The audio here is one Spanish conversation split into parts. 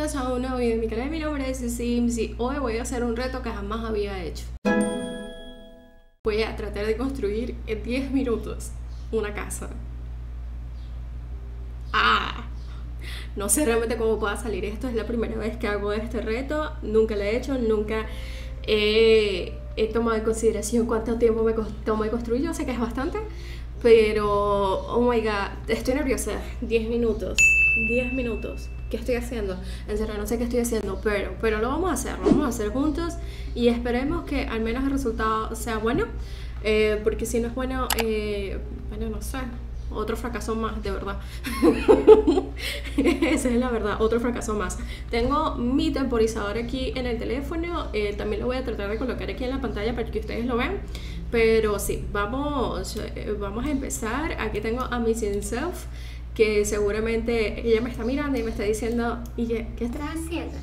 bienvenidos a un nuevo video de mi canal. Mi nombre es Sims y hoy voy a hacer un reto que jamás había hecho. Voy a tratar de construir en 10 minutos una casa. Ah, no sé realmente cómo pueda salir esto. Es la primera vez que hago este reto. Nunca lo he hecho, nunca he, tomado en consideración cuánto tiempo me tomó de construir. Yo sé que es bastante, pero oh my god, estoy nerviosa. 10 minutos, 10 minutos. ¿Qué estoy haciendo? En serio, no sé qué estoy haciendo, pero, pero lo vamos a hacer, lo vamos a hacer juntos y esperemos que al menos el resultado sea bueno, eh, porque si no es bueno, eh, bueno, no sé, otro fracaso más, de verdad. Esa es la verdad, otro fracaso más. Tengo mi temporizador aquí en el teléfono, eh, también lo voy a tratar de colocar aquí en la pantalla para que ustedes lo vean. Pero sí, vamos, vamos a empezar. Aquí tengo a mi Self que seguramente ella me está mirando y me está diciendo, ¿y qué, qué estás haciendo?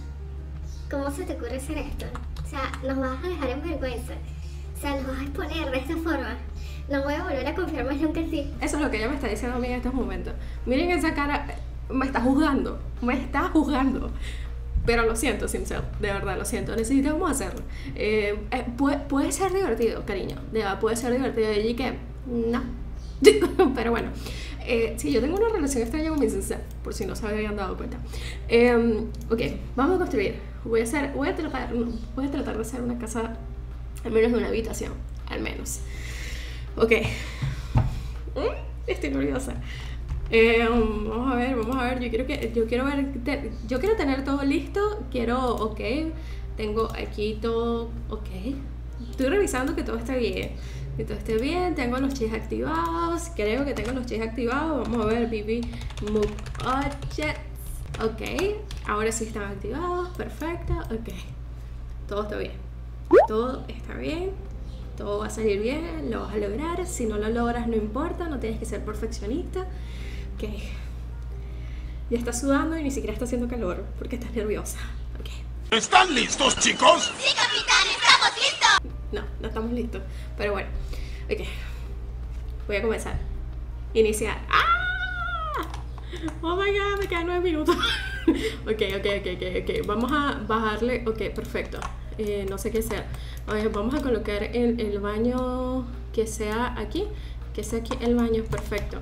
¿Cómo se te ocurre hacer esto? O sea, nos vas a dejar en vergüenza. O sea, nos vas a exponer de esta forma. No voy a volver a confiar más nunca en ti. Eso es lo que ella me está diciendo a mí en estos momentos. Miren esa cara, me está juzgando, me está juzgando. Pero lo siento, sincero, de verdad, lo siento, necesitamos hacerlo. Eh, eh, puede, puede, ser divertido, cariño, de verdad, puede ser divertido. Y que, no. Pero bueno, eh, sí, yo tengo una relación extraña con mi sensei, por si no se habían dado cuenta. Em, ok, vamos a construir. Voy a, hacer, voy, a tratar, voy a tratar de hacer una casa, al menos de una habitación, al menos. Ok. Mm, estoy nerviosa. Em, vamos a ver, vamos a ver. Yo quiero que, yo quiero ver, yo quiero tener todo listo. Quiero, ok. Tengo aquí todo, ok. Estoy revisando que todo está bien que todo esté bien. Tengo los chis activados. Creo que tengo los chis activados. Vamos a ver, BB Move Objects. Ok, ahora sí están activados. Perfecto. Ok, todo está bien. Todo está bien. Todo va a salir bien. Lo vas a lograr. Si no lo logras, no importa. No tienes que ser perfeccionista. Ok. Ya estás sudando y ni siquiera está haciendo calor porque estás nerviosa. Ok. ¿Están listos, chicos? Sí, capitán, estamos listos. No, no estamos listos. Pero bueno, ok. Voy a comenzar. Iniciar. ¡Ah! Oh my god, me quedan nueve minutos. ok, ok, ok, ok, ok. Vamos a bajarle. Ok, perfecto. Eh, no sé qué sea. vamos a colocar el, el baño que sea aquí. Que sea aquí el baño, perfecto.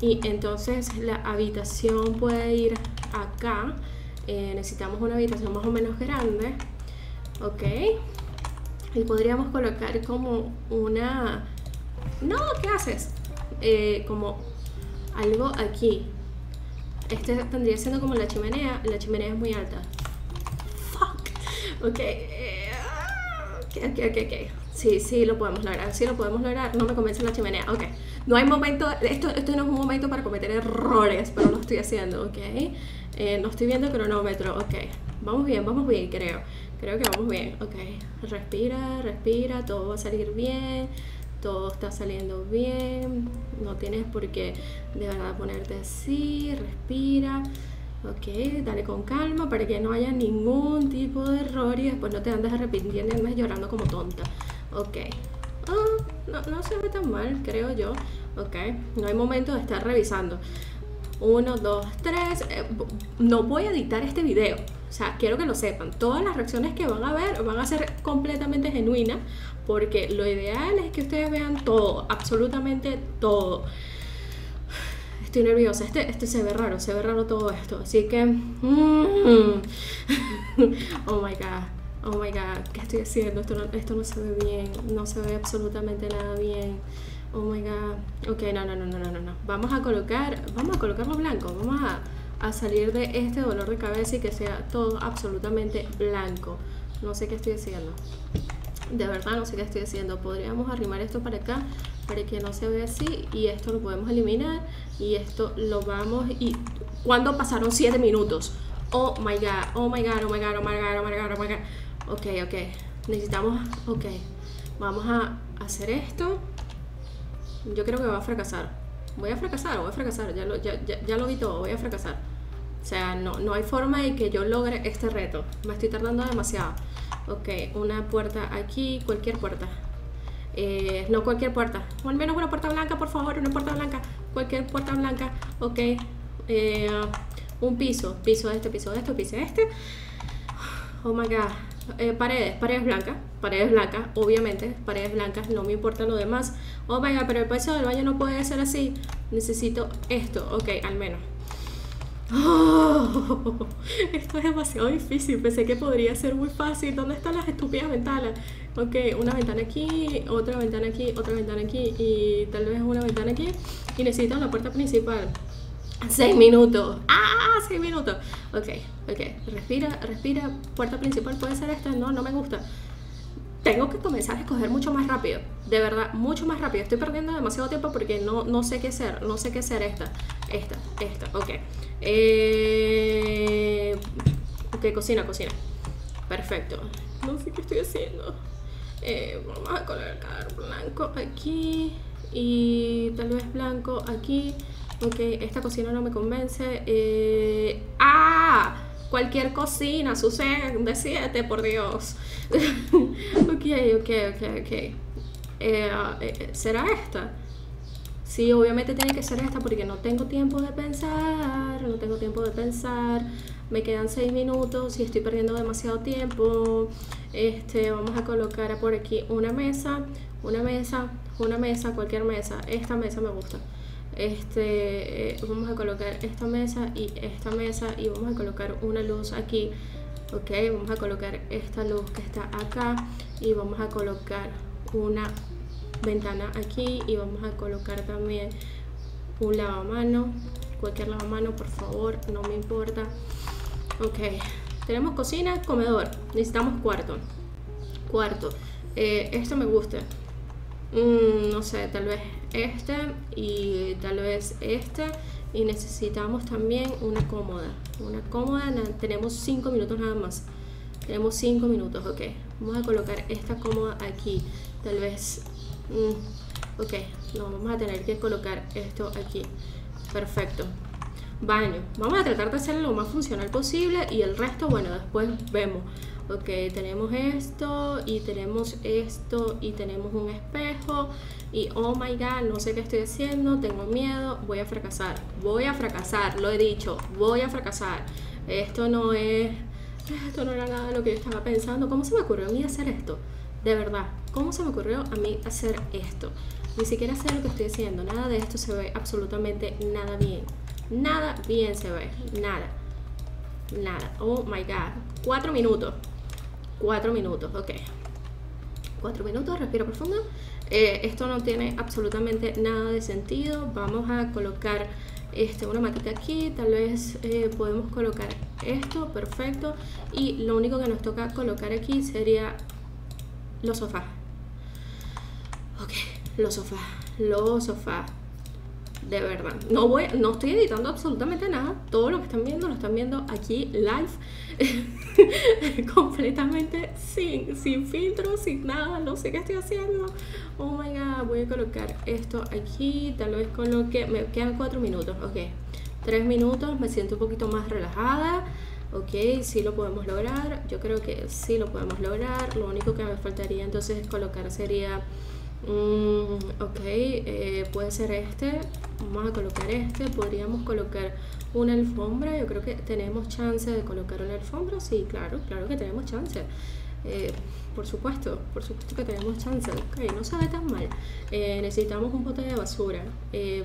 Y entonces la habitación puede ir acá. Eh, necesitamos una habitación más o menos grande. Ok y podríamos colocar como una... No, ¿qué haces? Eh, como algo aquí. Este tendría siendo como la chimenea. La chimenea es muy alta. Fuck. Ok. Eh, ok, ok, ok. Sí, sí, lo podemos lograr. Sí, lo podemos lograr. No me convence la chimenea. Ok. No hay momento. Esto, esto no es un momento para cometer errores, pero lo estoy haciendo. Ok. Eh, no estoy viendo el cronómetro. Ok. Vamos bien, vamos bien, creo. Creo que vamos bien, ok. Respira, respira, todo va a salir bien, todo está saliendo bien. No tienes por qué de verdad ponerte así, respira. Ok, dale con calma para que no haya ningún tipo de error y después no te andes arrepintiendo y andes llorando como tonta. Ok. Ah, no, no se ve tan mal, creo yo. Ok, no hay momento de estar revisando. Uno, dos, tres. Eh, no voy a editar este video. O sea, quiero que lo sepan. Todas las reacciones que van a ver van a ser completamente genuinas. Porque lo ideal es que ustedes vean todo, absolutamente todo. Estoy nerviosa. Este, este se ve raro, se ve raro todo esto. Así que. Mm. oh my god. Oh my god. ¿Qué estoy haciendo? Esto no, se ve bien. No se ve absolutamente nada bien. Oh my god. Ok, no, no, no, no, no, no. Vamos a colocar, vamos a colocarlo blanco. Vamos a, a salir de este dolor de cabeza y que sea todo absolutamente blanco. No sé qué estoy haciendo. De verdad no sé qué estoy haciendo. Podríamos arrimar esto para acá para que no se vea así y esto lo podemos eliminar y esto lo vamos y cuando pasaron 7 minutos. Oh my god, oh my god, oh my god, oh my god, oh my god, oh my god. Ok, ok. Necesitamos, ok. Vamos a hacer esto yo creo que va a fracasar. Voy a fracasar, voy a fracasar, ya lo, ya, ya, lo vi todo, voy a fracasar. O sea, no, no hay forma de que yo logre este reto. Me estoy tardando demasiado. Ok, una puerta aquí, cualquier puerta. Eh, no cualquier puerta. Al menos una puerta blanca, por favor, una puerta blanca. Cualquier puerta blanca. Ok. Eh, un piso, piso este, piso este, piso este. Oh my god. Eh, paredes, paredes blancas, paredes blancas, obviamente, paredes blancas, no me importa lo demás. Oh god, pero el piso del baño no puede ser así. Necesito esto, ok, al menos. Oh, esto es demasiado difícil. Pensé que podría ser muy fácil. ¿Dónde están las estúpidas ventanas? Ok, una ventana aquí, otra ventana aquí, otra ventana aquí y tal vez una ventana aquí. Y necesito la puerta principal. Seis minutos. ¡Ah! Seis minutos. Ok, ok. Respira, respira. Puerta principal puede ser esta. No, no me gusta. Tengo que comenzar a escoger mucho más rápido. De verdad, mucho más rápido. Estoy perdiendo demasiado tiempo porque no, no sé qué hacer. No sé qué hacer esta. Esta, esta. Ok. Eh, ok, cocina, cocina. Perfecto. No sé qué estoy haciendo. Eh, vamos a colocar blanco aquí y tal vez blanco aquí. Ok, esta cocina no me convence. Eh, ¡Ah! Cualquier cocina, sucede de 7, por Dios. ok, ok, ok, ok. Eh, eh, ¿Será esta? Sí, obviamente tiene que ser esta porque no tengo tiempo de pensar, no tengo tiempo de pensar, me quedan 6 minutos y estoy perdiendo demasiado tiempo. Este, vamos a colocar por aquí una mesa, una mesa, una mesa, cualquier mesa. Esta mesa me gusta. Este, eh, vamos a colocar esta mesa y esta mesa y vamos a colocar una luz aquí. Ok, vamos a colocar esta luz que está acá y vamos a colocar una ventana aquí y vamos a colocar también un lavamano cualquier lavamano por favor no me importa ok tenemos cocina comedor necesitamos cuarto cuarto eh, esto me gusta mm, no sé tal vez este y tal vez este y necesitamos también una cómoda una cómoda tenemos 5 minutos nada más tenemos 5 minutos ok vamos a colocar esta cómoda aquí tal vez Mm, ok, no, vamos a tener que colocar esto aquí. Perfecto. Baño. Vamos a tratar de hacerlo lo más funcional posible y el resto, bueno, después vemos. Ok, tenemos esto y tenemos esto y tenemos un espejo y oh my god, no sé qué estoy haciendo, tengo miedo, voy a fracasar, voy a fracasar, lo he dicho, voy a fracasar. Esto no es, esto no era nada de lo que yo estaba pensando. ¿Cómo se me ocurrió a mí hacer esto? De verdad, ¿cómo se me ocurrió a mí hacer esto? Ni siquiera sé lo que estoy haciendo, nada de esto se ve absolutamente nada bien. Nada bien se ve, nada. Nada. Oh my god. Cuatro minutos. Cuatro minutos, ok. Cuatro minutos, respiro profundo. Eh, esto no tiene absolutamente nada de sentido. Vamos a colocar este, una matita aquí. Tal vez eh, podemos colocar esto, perfecto. Y lo único que nos toca colocar aquí sería los sofás. Ok, los sofás, los sofás. De verdad. No voy, no estoy editando absolutamente nada. Todo lo que están viendo lo están viendo aquí live. completamente sin, sin filtro, sin nada. No sé qué estoy haciendo. Oh my god. Voy a colocar esto aquí. Tal vez coloque. Me quedan cuatro minutos. Ok. Tres minutos. Me siento un poquito más relajada ok, sí lo podemos lograr, yo creo que sí lo podemos lograr, lo único que me faltaría entonces colocar sería, mm, ok, eh, puede ser este, vamos a colocar este, podríamos colocar una alfombra, yo creo que tenemos chance de colocar una alfombra, sí, claro, claro que tenemos chance. Eh, por supuesto, por supuesto que tenemos chance. Ok, no se ve tan mal. Eh, necesitamos un bote de basura.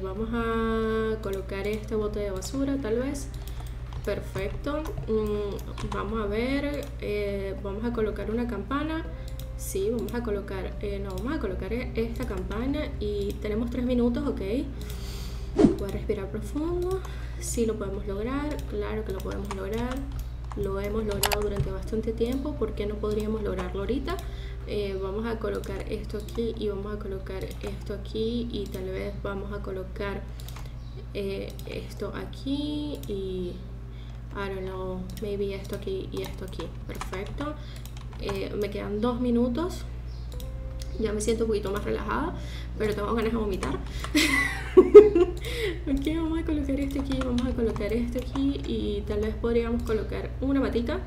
vamos a colocar este bote de basura, tal vez. Perfecto. Mm, vamos a ver. Eh, vamos a colocar una campana. Sí, vamos a colocar. Eh, no, vamos a colocar esta campana y tenemos tres minutos, ok. A respirar profundo. Sí, lo podemos lograr. Claro que lo podemos lograr. Lo hemos logrado durante bastante tiempo. ¿Por qué no podríamos lograrlo ahorita? Eh, vamos a colocar esto aquí y vamos a colocar esto aquí y tal vez vamos a colocar esto aquí y I don't know, maybe esto aquí y esto aquí. Perfecto. Eh, me quedan dos minutos. Ya me siento un poquito más relajada, pero tengo ganas de vomitar. ok, vamos a colocar este aquí, vamos a colocar este aquí y tal vez podríamos colocar una matita.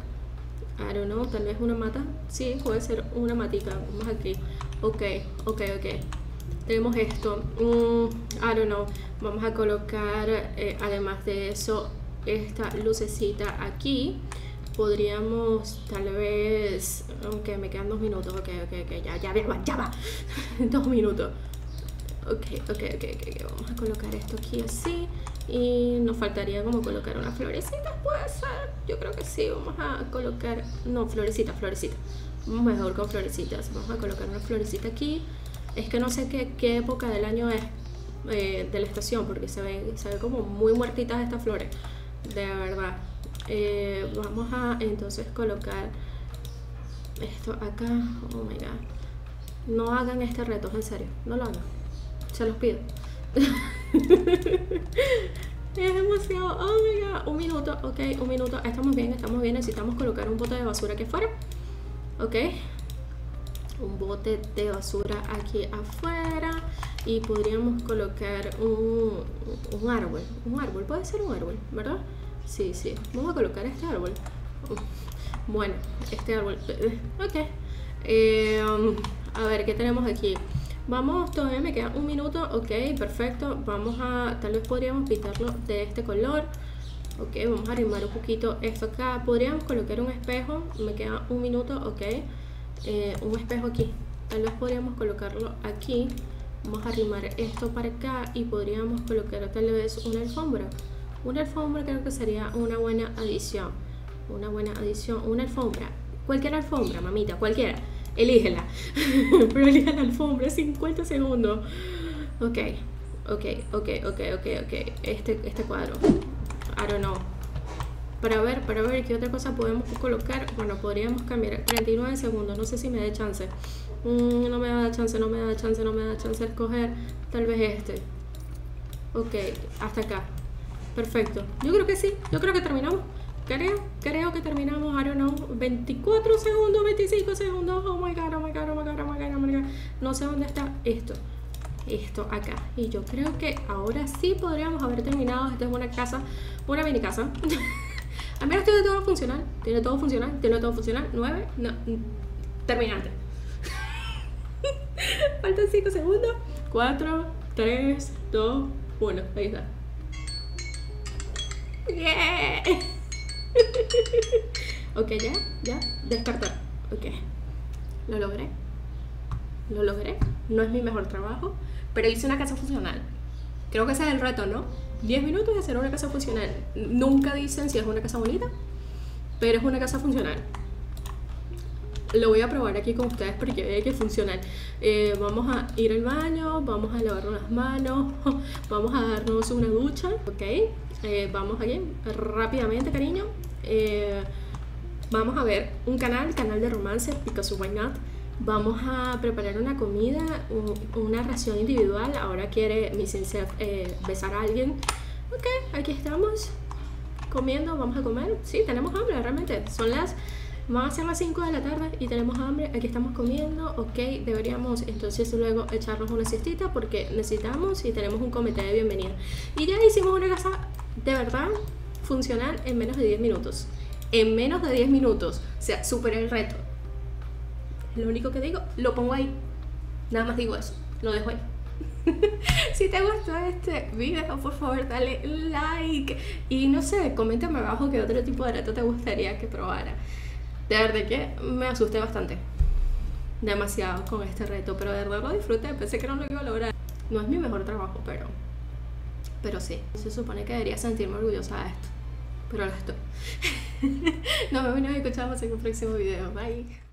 I don't know, tal vez una mata. Sí, puede ser una matita. Vamos aquí. Ok, ok, ok. Tenemos esto. Mm, I don't know. Vamos a colocar, eh, además de eso, esta lucecita aquí. Podríamos tal vez, aunque me quedan dos minutos, ok, ok, ok, ya, ya, ya va, ya va, dos minutos. Ok, ok, ok, ok, vamos a colocar esto aquí así. Y nos faltaría como colocar una florecita, puede ser. Yo creo que sí, vamos a colocar, no, florecita, florecita. Mejor con florecitas. Vamos a colocar una florecita aquí. Es que no sé qué, qué época del año es eh, de la estación, porque se ve, se ve como muy muertitas estas flores. De verdad. Eh, vamos a entonces colocar esto acá. Oh my god. No hagan este reto, en serio. No lo hagan. Se los pido. es demasiado. Oh my god. Un minuto. Ok, un minuto. Estamos bien, estamos bien. Necesitamos colocar un bote de basura aquí afuera. Ok. Un bote de basura aquí afuera. Y podríamos colocar un, un árbol. Un árbol. Puede ser un árbol, ¿verdad? Sí, sí. Vamos a colocar este árbol. Bueno, este árbol. Ok. Eh, um, a ver, ¿qué tenemos aquí? Vamos, todavía me queda un minuto. Ok, perfecto. Vamos a, tal vez podríamos pintarlo de este color. Ok, vamos a arrimar un poquito esto acá. Podríamos colocar un espejo. Me queda un minuto, ok. Eh, un espejo aquí. Tal vez podríamos colocarlo aquí. Vamos a arrimar esto para acá y podríamos colocar tal vez una alfombra. Una alfombra creo que sería una buena adición. Una buena adición. Una alfombra. Cualquier alfombra, mamita, cualquiera. Elígela. Pero elija la alfombra, 50 segundos. Ok, ok, ok, ok, ok, ok. Este, este cuadro. I don't know. Para ver, para ver qué otra cosa podemos colocar. Bueno, podríamos cambiar 39 segundos. No sé si me da chance. Mm, no me da chance, no me da chance, no me da chance escoger. Tal vez este. Ok, hasta acá. Perfecto. Yo creo que sí. Yo creo que terminamos. Creo, creo que terminamos, I don't know, 24 segundos, 25 segundos. Oh my god, oh my god, oh my god, oh my god, oh my god. No sé dónde está esto. Esto acá. Y yo creo que ahora sí podríamos haber terminado. Esta es una casa, una mini casa. Al menos tiene todo funcional. Tiene todo funcional. Tiene todo funcional. 9. No. Terminante. Faltan 5 segundos. 4, 3, 2, 1. Ahí está. Yeah. ok, ya, ya, descartar. Ok, lo logré. Lo logré. No es mi mejor trabajo, pero hice una casa funcional. Creo que ese es el reto, ¿no? 10 minutos de hacer una casa funcional. Nunca dicen si es una casa bonita, pero es una casa funcional. Lo voy a probar aquí con ustedes porque ve que funciona. Eh, vamos a ir al baño, vamos a lavarnos las manos, vamos a darnos una ducha, ¿ok? Eh, vamos aquí rápidamente, cariño. Eh, vamos a ver un canal, canal de romance, because why not. Vamos a preparar una comida, una ración individual. Ahora quiere mi Chef besar a alguien. Ok, aquí estamos comiendo, vamos a comer. Sí, tenemos hambre, realmente. Son las Van a ser las 5 de la tarde y tenemos hambre, aquí estamos comiendo, ok, deberíamos entonces luego echarnos una siestita porque necesitamos y tenemos un comité de bienvenida. Y ya hicimos una casa de verdad funcional en menos de 10 minutos. En menos de 10 minutos, o sea, superé el reto. Lo único que digo, lo pongo ahí. Nada más digo eso, lo dejo ahí. si te gustó este video, por favor dale like y no sé, coméntame abajo qué otro tipo de reto te gustaría que probara. De verdad que me asusté bastante. Demasiado con este reto, pero de verdad lo disfruté. Pensé que no lo iba a lograr. No es mi mejor trabajo, pero. Pero sí. Se supone que debería sentirme orgullosa de esto. Pero lo estoy. Nos vemos y nos escuchamos en un próximo video. Bye.